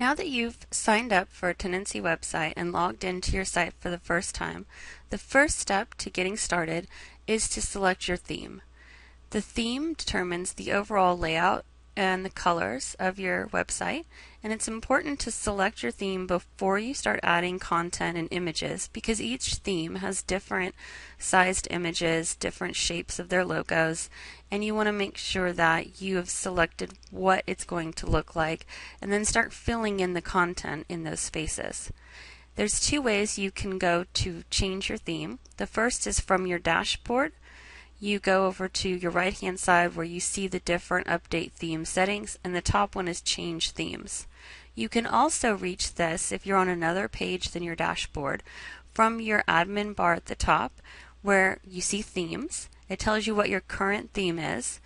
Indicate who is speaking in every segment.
Speaker 1: Now that you've signed up for a Tendenci website and logged into your site for the first time, the first step to getting started is to select your theme. The theme determines the overall layout and the colors of your website and it's important to select your theme before you start adding content and images because each theme has different sized images, different shapes of their logos and you want to make sure that you have selected what it's going to look like and then start filling in the content in those spaces. There's two ways you can go to change your theme. The first is from your dashboard you go over to your right hand side where you see the different update theme settings and the top one is change themes. You can also reach this if you're on another page than your dashboard from your admin bar at the top where you see themes. It tells you what your current theme is.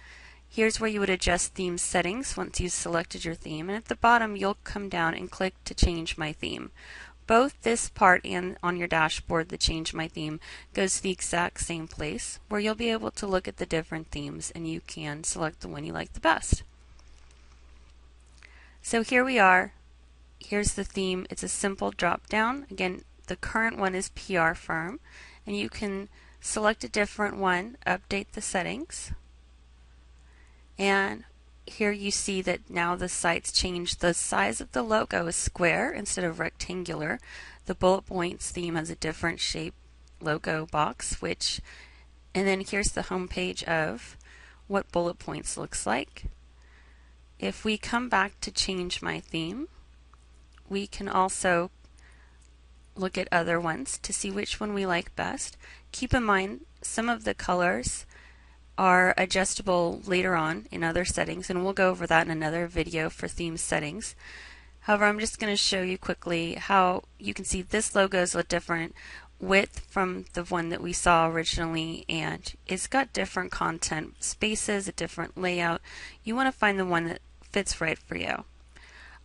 Speaker 1: Here's where you would adjust theme settings once you've selected your theme and at the bottom you'll come down and click to change my theme both this part and on your dashboard, the Change My Theme, goes to the exact same place where you'll be able to look at the different themes and you can select the one you like the best. So here we are. Here's the theme. It's a simple drop down. Again, the current one is PR Firm, and you can select a different one, update the settings, and here you see that now the site's changed. The size of the logo is square instead of rectangular. The bullet points theme has a different shape logo box, which, and then here's the home page of what bullet points looks like. If we come back to change my theme, we can also look at other ones to see which one we like best. Keep in mind some of the colors are adjustable later on in other settings, and we'll go over that in another video for theme settings. However, I'm just going to show you quickly how you can see this logo is a different width from the one that we saw originally and it's got different content spaces, a different layout. You want to find the one that fits right for you.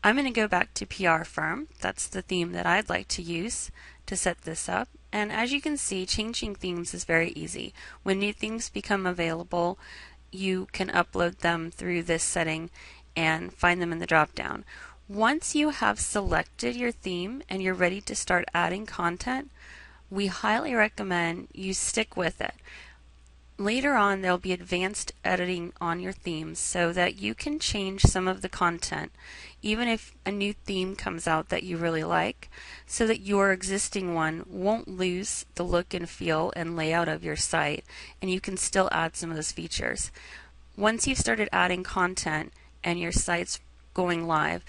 Speaker 1: I'm going to go back to PR Firm. That's the theme that I'd like to use to set this up. And as you can see, changing themes is very easy. When new themes become available, you can upload them through this setting and find them in the drop down. Once you have selected your theme and you're ready to start adding content, we highly recommend you stick with it. Later on, there'll be advanced editing on your themes so that you can change some of the content, even if a new theme comes out that you really like, so that your existing one won't lose the look and feel and layout of your site, and you can still add some of those features. Once you've started adding content and your site's going live,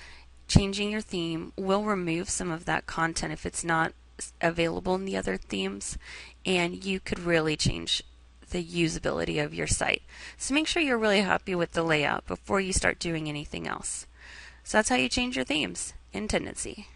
Speaker 1: changing your theme will remove some of that content if it's not available in the other themes, and you could really change the usability of your site. So make sure you're really happy with the layout before you start doing anything else. So that's how you change your themes in Tendenci.